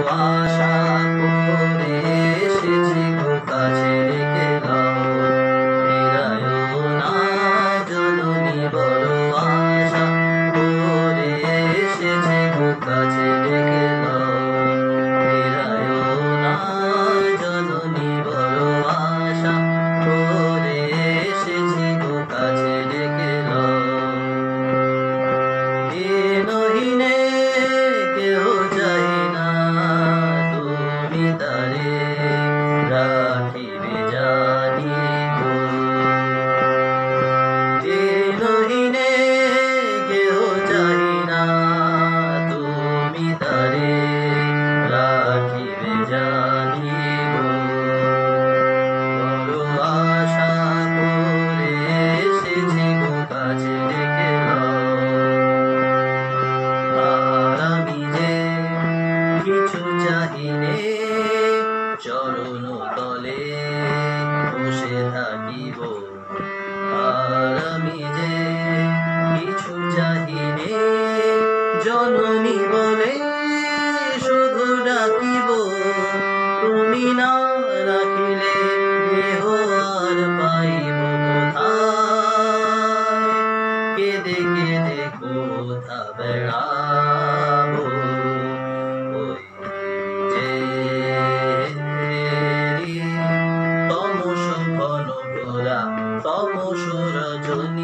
आशा तो पूरी আর আমি যে কিছু চাহিনে জননী বলে শুধু ডাকিব, তুমি না রাখিলে দেহ আর পাইব কোথায়? কেঁদে কেঁদে কোথা বেড়া তোরা তপসরা জনী